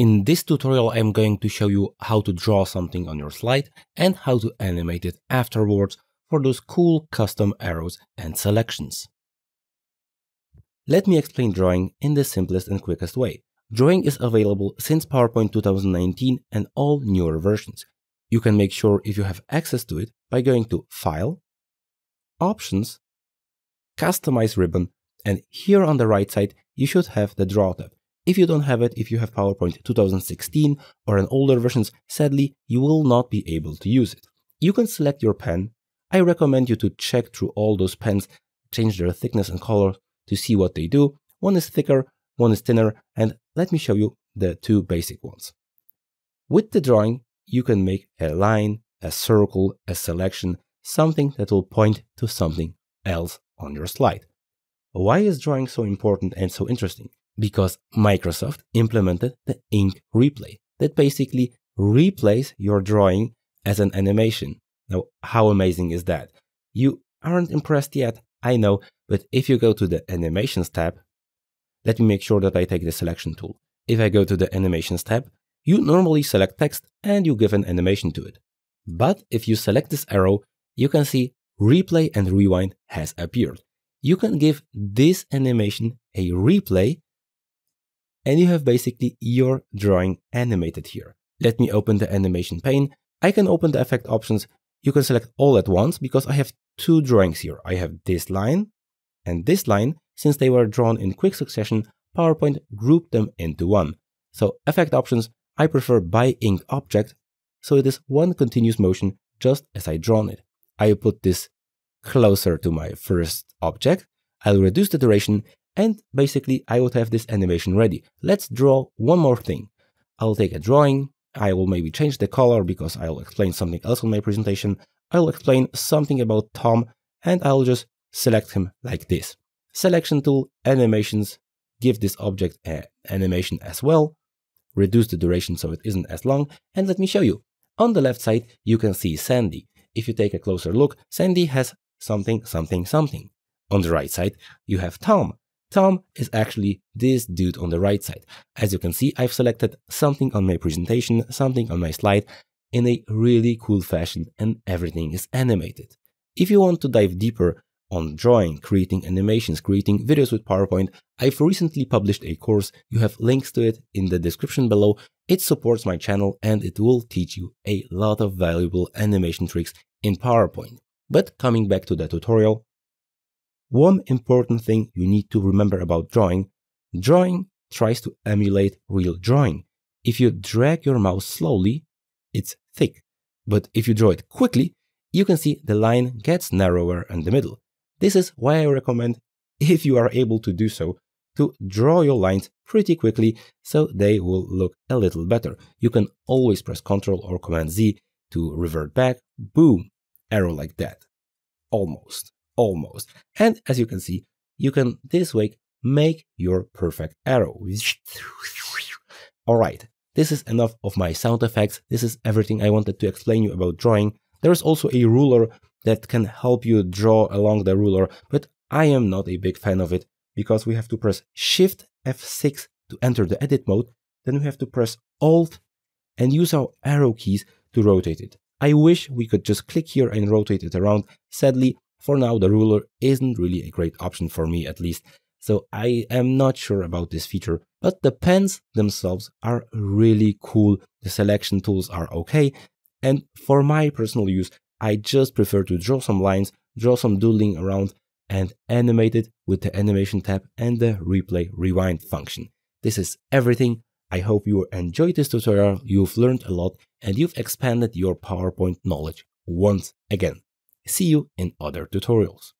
In this tutorial, I'm going to show you how to draw something on your slide and how to animate it afterwards for those cool custom arrows and selections. Let me explain drawing in the simplest and quickest way. Drawing is available since PowerPoint 2019 and all newer versions. You can make sure if you have access to it by going to File, Options, Customize ribbon, and here on the right side, you should have the Draw tab. If you don't have it, if you have PowerPoint 2016 or an older versions, sadly, you will not be able to use it. You can select your pen. I recommend you to check through all those pens, change their thickness and color to see what they do. One is thicker, one is thinner, and let me show you the two basic ones. With the drawing, you can make a line, a circle, a selection, something that will point to something else on your slide. Why is drawing so important and so interesting? Because Microsoft implemented the ink replay that basically replays your drawing as an animation. Now, how amazing is that? You aren't impressed yet, I know, but if you go to the Animations tab, let me make sure that I take the selection tool. If I go to the Animations tab, you normally select text and you give an animation to it. But if you select this arrow, you can see Replay and Rewind has appeared. You can give this animation a replay and you have basically your drawing animated here. Let me open the animation pane. I can open the effect options. You can select all at once because I have two drawings here. I have this line and this line. Since they were drawn in quick succession, PowerPoint grouped them into one. So effect options, I prefer by ink object. So it is one continuous motion just as I drawn it. I put this closer to my first object. I'll reduce the duration and basically I would have this animation ready. Let's draw one more thing. I'll take a drawing, I will maybe change the color because I'll explain something else on my presentation. I'll explain something about Tom and I'll just select him like this. Selection tool, animations, give this object an animation as well, reduce the duration so it isn't as long, and let me show you. On the left side, you can see Sandy. If you take a closer look, Sandy has something, something, something. On the right side, you have Tom. Tom is actually this dude on the right side. As you can see, I've selected something on my presentation, something on my slide in a really cool fashion and everything is animated. If you want to dive deeper on drawing, creating animations, creating videos with PowerPoint, I've recently published a course. You have links to it in the description below. It supports my channel and it will teach you a lot of valuable animation tricks in PowerPoint. But coming back to the tutorial, one important thing you need to remember about drawing, drawing tries to emulate real drawing. If you drag your mouse slowly, it's thick. But if you draw it quickly, you can see the line gets narrower in the middle. This is why I recommend, if you are able to do so, to draw your lines pretty quickly so they will look a little better. You can always press Ctrl or Command Z to revert back. Boom! Arrow like that. Almost almost. And as you can see, you can this way make your perfect arrow. Alright, this is enough of my sound effects. This is everything I wanted to explain you about drawing. There is also a ruler that can help you draw along the ruler, but I am not a big fan of it because we have to press Shift F6 to enter the edit mode, then we have to press Alt and use our arrow keys to rotate it. I wish we could just click here and rotate it around. Sadly, for now, the ruler isn't really a great option for me at least, so I am not sure about this feature, but the pens themselves are really cool, the selection tools are okay, and for my personal use, I just prefer to draw some lines, draw some doodling around, and animate it with the animation tab and the replay rewind function. This is everything. I hope you enjoyed this tutorial, you've learned a lot, and you've expanded your PowerPoint knowledge once again. See you in other tutorials.